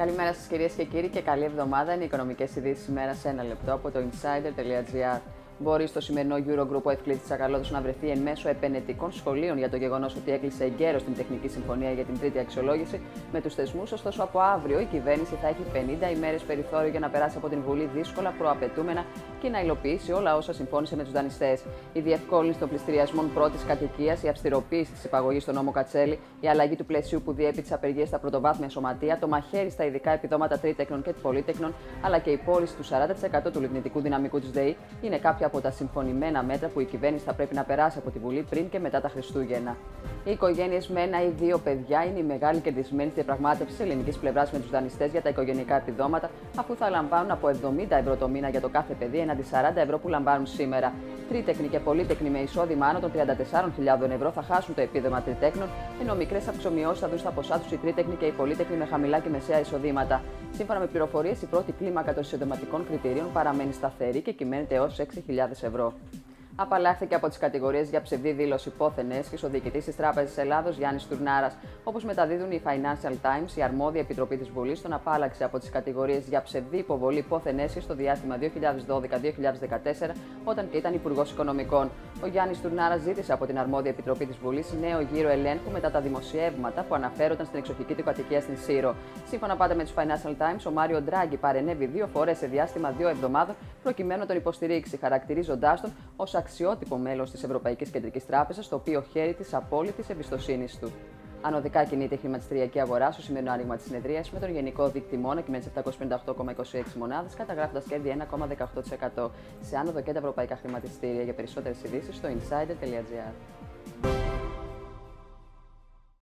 Καλημέρα σας, κυρίες και κύριοι, και καλή εβδομάδα. Είναι οι οικονομικές ειδήσεις ημέρα σε ένα λεπτό από το insider.gr. Μπορεί στο σημερινό Eurogroup ο Ευκλήτη Τσακαλώτο να βρεθεί εν μέσω επενετικών σχολείων για το γεγονός ότι έκλεισε εγκαίρω την τεχνική συμφωνία για την τρίτη αξιολόγηση με τους θεσμούς. Ωστόσο, από αύριο η κυβέρνηση θα έχει 50 ημέρες περιθώριο για να περάσει από την Βουλή δύσκολα προαπαιτούμενα και να υλοποιήσει όλα όσα συμφώνησε με τους δανειστές. Η διευκόλυνση των πληστηριασμών πρώτης κατοικίας, η αυστηροποίηση της υπαγωγής στο νόμο Κατσέλη, η αλλαγή του πλαισίου που διέπει τις απεργίες στα πρωτοβάθμια σωματεία, το μαχαίρι στα ειδικά επιδόματα τρίτεκνων και πολίτεκνων, αλλά και η πώληση του 40% του λιγνητικού δυναμικού της ΔΕΗ είναι κάποια από τα συμφωνημένα μέτρα που η κυβέρνηση θα πρέπει να περάσει από τη Βουλή πριν και μετά τα Χριστούγεννα. Οι οικογένειες με ένα ή δύο παιδιά είναι η μεγάλη κερδισμένη διαπραγμάτευση της ελληνικής πλευράς με τους δανειστές για τα οικογενειακά επιδόματα, αφού θα λαμβάνουν από 70 ευρώ το μήνα για το κάθε παιδί έναντι 40 ευρώ που λαμβάνουν σήμερα. Τρίτεκνοι και πολύτεκνοι με εισόδημα άνω των 34.000 ευρώ θα χάσουν το επίδομα τριτέκνων, ενώ μικρές αυξομοιώσεις θα δουν στα ποσά τους οι τρίτεκνοι και οι πολύτεκνοι με χαμηλά και μεσαία εισοδήματα. Σύμφωνα με πληροφορίες, η πρώτη κλίμακα των εισοδηματικών κριτηρίων παραμένει σταθερή και κυμαίνεται έως 6.000 ευρώ απαλλάχθηκε από τις κατηγορίες για ψευδή δήλωση υπόθεν έσχη ο διοικητή της Τράπεζας Ελλάδος Γιάννης Τουρνάρας. Όπως μεταδίδουν οι Financial Times, η αρμόδια επιτροπή της Βουλής τον απάλλαξε από τις κατηγορίες για ψευδή υποβολή υπόθεν έσχη στο διάστημα 2012-2014, όταν και ήταν Υπουργός Οικονομικών. Ο Γιάννης Τουρνάρας ζήτησε από την αρμόδια επιτροπή της Βουλής νέο γύρο ελέγχου μετά τα δημοσιεύματα που αναφέρονταν στην εξοχική του κατοικία στην Σύρο. Σύμφωνα πάντα με τους Financial Times, ο Μάριο Ντράγκη παρενέβη δύο φορές σε διάστημα δύο εβδομάδων προκειμένου να τον υποστηρίξει, χαρακτηρίζοντάς τον ως αξιότυπο μέλος της Ευρωπαϊκής Κεντρικής Τράπεζας, το οποίο χαίρει της απόλυτης εμπιστοσύνης του. Ανωδικά κινείται η χρηματιστηριακή αγορά στο σημερινό άνοιγμα της συνεδρίας με τον γενικό δείκτη μόνο κυμαίνει σε 758,26 μονάδες, καταγράφοντα κέρδη 1,18%. Σε άνοδο και τα ευρωπαϊκά χρηματιστήρια για περισσότερες ειδήσεις στο insider.gr.